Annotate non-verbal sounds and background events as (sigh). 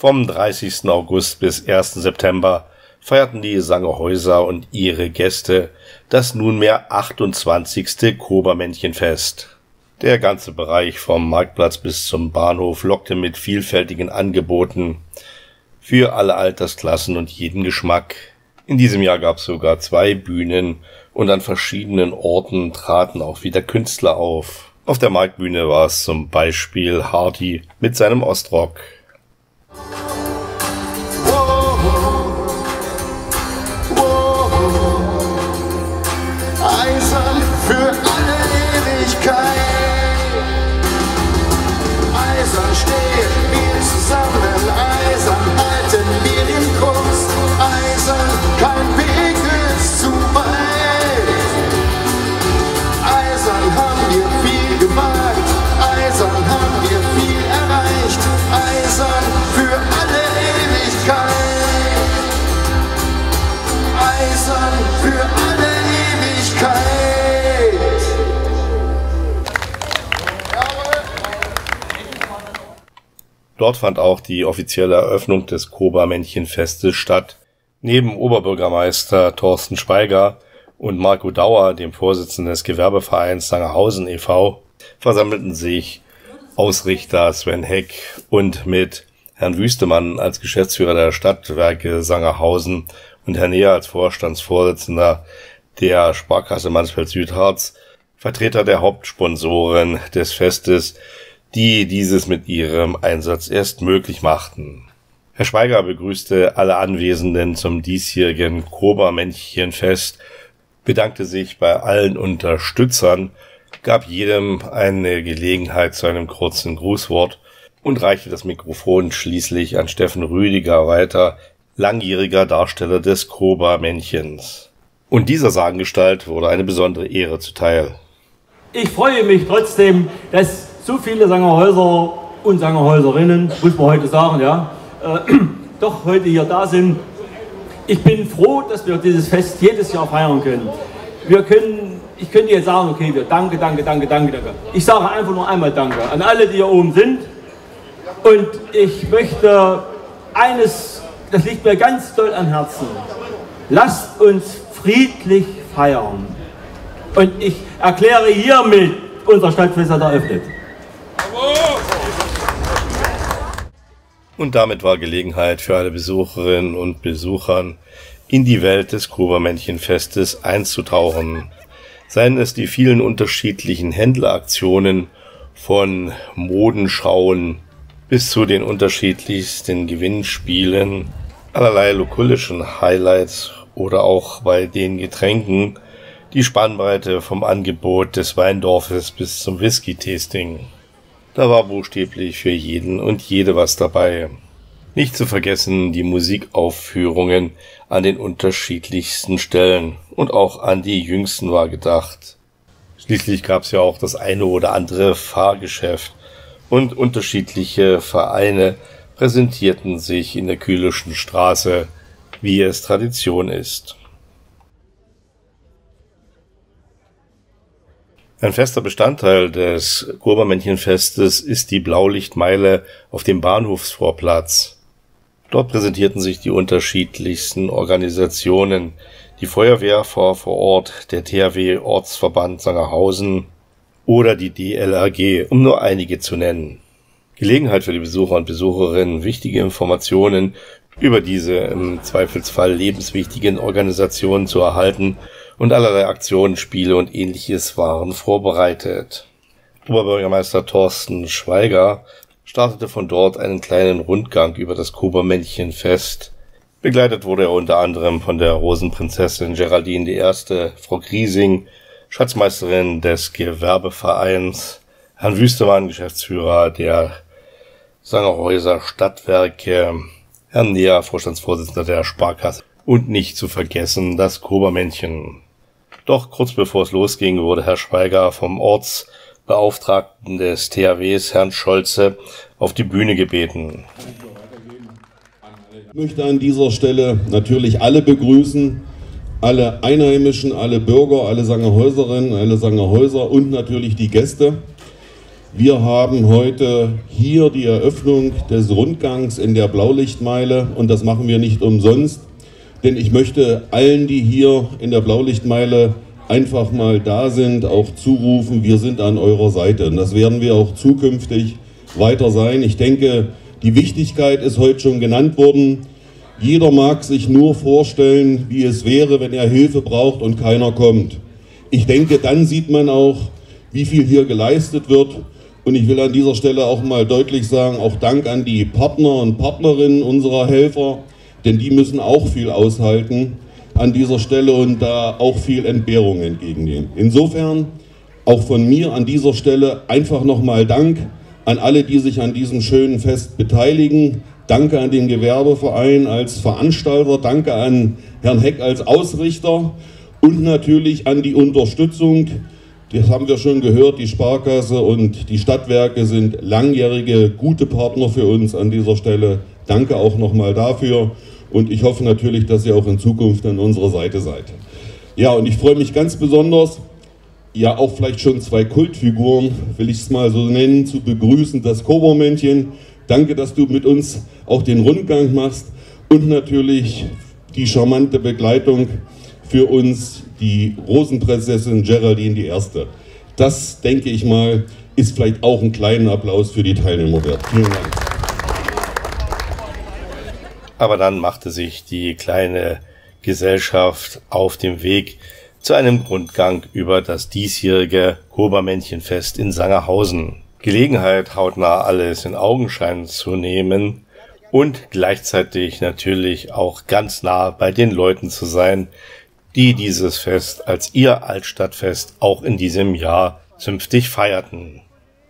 Vom 30. August bis 1. September feierten die Sangerhäuser und ihre Gäste das nunmehr 28. Kobermännchenfest. Der ganze Bereich vom Marktplatz bis zum Bahnhof lockte mit vielfältigen Angeboten für alle Altersklassen und jeden Geschmack. In diesem Jahr gab es sogar zwei Bühnen und an verschiedenen Orten traten auch wieder Künstler auf. Auf der Marktbühne war es zum Beispiel Hardy mit seinem Ostrock. Eisern für Dort fand auch die offizielle Eröffnung des Koba-Männchenfestes statt. Neben Oberbürgermeister Thorsten Schweiger und Marco Dauer, dem Vorsitzenden des Gewerbevereins Sangerhausen e.V., versammelten sich Ausrichter Sven Heck und mit Herrn Wüstemann als Geschäftsführer der Stadtwerke Sangerhausen und Herrn Neher als Vorstandsvorsitzender der Sparkasse Mansfeld-Südharz Vertreter der Hauptsponsoren des Festes, die dieses mit ihrem Einsatz erst möglich machten. Herr Schweiger begrüßte alle Anwesenden zum diesjährigen Koba-Männchenfest, bedankte sich bei allen Unterstützern, gab jedem eine Gelegenheit zu einem kurzen Grußwort und reichte das Mikrofon schließlich an Steffen Rüdiger weiter, langjähriger Darsteller des Koba-Männchens. Und dieser Sagengestalt wurde eine besondere Ehre zuteil. Ich freue mich trotzdem, dass so viele Sangerhäuser und Sangerhäuserinnen, muss man heute sagen, ja, äh, (clears throat) doch heute hier da sind. Ich bin froh, dass wir dieses Fest jedes Jahr feiern können. Wir können, ich könnte jetzt sagen, okay, wir danke, danke, danke, danke, danke. Ich sage einfach nur einmal Danke an alle, die hier oben sind. Und ich möchte eines, das liegt mir ganz doll am Herzen. Lasst uns friedlich feiern. Und ich erkläre hiermit unser Stadtfest hat eröffnet. Und damit war Gelegenheit für alle Besucherinnen und Besuchern in die Welt des Grubermännchenfestes einzutauchen. Seien es die vielen unterschiedlichen Händleraktionen von Modenschauen bis zu den unterschiedlichsten Gewinnspielen, allerlei lokulischen Highlights oder auch bei den Getränken die Spannbreite vom Angebot des Weindorfes bis zum Whisky-Tasting. Da war buchstäblich für jeden und jede was dabei. Nicht zu vergessen die Musikaufführungen an den unterschiedlichsten Stellen und auch an die jüngsten war gedacht. Schließlich gab's ja auch das eine oder andere Fahrgeschäft und unterschiedliche Vereine präsentierten sich in der Kühlischen Straße, wie es Tradition ist. Ein fester Bestandteil des Kurbermännchenfestes ist die Blaulichtmeile auf dem Bahnhofsvorplatz. Dort präsentierten sich die unterschiedlichsten Organisationen, die Feuerwehr vor, Ort, der THW Ortsverband Sangerhausen oder die DLRG, um nur einige zu nennen. Gelegenheit für die Besucher und Besucherinnen, wichtige Informationen über diese im Zweifelsfall lebenswichtigen Organisationen zu erhalten und allerlei Aktionen, Spiele und ähnliches waren vorbereitet. Oberbürgermeister Thorsten Schweiger startete von dort einen kleinen Rundgang über das Kobermännchenfest. Begleitet wurde er unter anderem von der Rosenprinzessin Geraldine I., Frau Griesing, Schatzmeisterin des Gewerbevereins, Herrn Wüstemann, Geschäftsführer der Sangerhäuser Stadtwerke, Herrn Neher, Vorstandsvorsitzender der Sparkasse und nicht zu vergessen das Kobermännchen. Doch kurz bevor es losging, wurde Herr Schweiger vom Ortsbeauftragten des THWs, Herrn Scholze, auf die Bühne gebeten. Ich möchte an dieser Stelle natürlich alle begrüßen, alle Einheimischen, alle Bürger, alle Sangerhäuserinnen, alle Sangerhäuser und natürlich die Gäste. Wir haben heute hier die Eröffnung des Rundgangs in der Blaulichtmeile und das machen wir nicht umsonst, denn ich möchte allen, die hier in der Blaulichtmeile einfach mal da sind, auch zurufen, wir sind an eurer Seite. Und das werden wir auch zukünftig weiter sein. Ich denke, die Wichtigkeit ist heute schon genannt worden. Jeder mag sich nur vorstellen, wie es wäre, wenn er Hilfe braucht und keiner kommt. Ich denke, dann sieht man auch, wie viel hier geleistet wird. Und ich will an dieser Stelle auch mal deutlich sagen, auch Dank an die Partner und Partnerinnen unserer Helfer, denn die müssen auch viel aushalten an dieser Stelle und da auch viel Entbehrung entgegennehmen. Insofern auch von mir an dieser Stelle einfach nochmal Dank an alle, die sich an diesem schönen Fest beteiligen. Danke an den Gewerbeverein als Veranstalter, danke an Herrn Heck als Ausrichter und natürlich an die Unterstützung. Das haben wir schon gehört, die Sparkasse und die Stadtwerke sind langjährige gute Partner für uns an dieser Stelle. Danke auch nochmal dafür und ich hoffe natürlich, dass ihr auch in Zukunft an unserer Seite seid. Ja, und ich freue mich ganz besonders, ja auch vielleicht schon zwei Kultfiguren, will ich es mal so nennen, zu begrüßen. Das Kobo-Männchen, Danke, dass du mit uns auch den Rundgang machst und natürlich die charmante Begleitung für uns, die Rosenprinzessin Geraldine die Erste. Das, denke ich mal, ist vielleicht auch ein kleiner Applaus für die Teilnehmer wert. Vielen Dank. Aber dann machte sich die kleine Gesellschaft auf dem Weg zu einem Rundgang über das diesjährige Kobermännchenfest in Sangerhausen. Gelegenheit, hautnah alles in Augenschein zu nehmen und gleichzeitig natürlich auch ganz nah bei den Leuten zu sein, die dieses Fest als ihr Altstadtfest auch in diesem Jahr zünftig feierten.